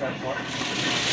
that part.